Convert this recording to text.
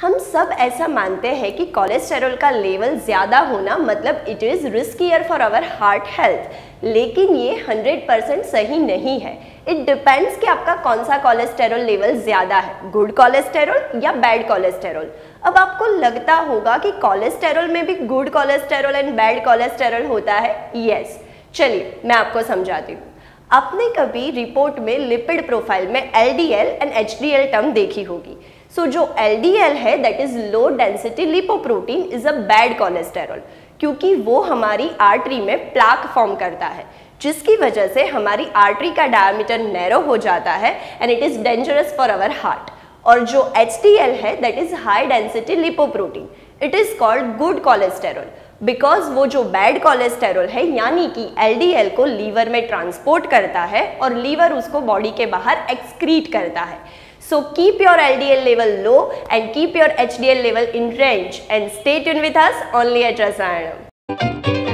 हम सब ऐसा मानते हैं कि कोलेस्टेरॉल का लेवल ज़्यादा होना मतलब it is riskier for our heart health लेकिन ये 100 परसेंट सही नहीं है। इट डिपेंड्स कि आपका कौन सा कोलेस्टेरॉल लेवल ज़्यादा है गुड कोलेस्टेरॉल या बैड कोलेस्टेरॉल अब आपको लगता होगा कि कोलेस्टेरॉल में भी good cholesterol and bad cholesterol होता है। Yes yes. चलिए मैं आपको समझाती हूँ। आपने कभी रिपोर्ट में लिपिड प्रोफ़ाइल में एलडीएल एंड एचडीएल टर्म देखी होगी। सो जो एलडीएल है that is low density lipoprotein is a bad cholesterol क्योंकि वो हमारी आर्टरी में प्लाक फॉर्म करता है, जिसकी वजह से हमारी आर्टरी का डायमीटर नैरो हो जाता है and it is dangerous for our heart और जो एच डी एल है that is high density lipoprotein it is called good cholesterol because वो जो बैड कोलेस्टेरॉल है, यानी कि एल डी एल को लीवर में ट्रांसपोर्ट करता है, और लीवर उसको बॉडी के बाहर एक्सक्रीट करता है. So keep your LDL level low and keep your HDL level in range and stay tuned with us only at Rasayanam.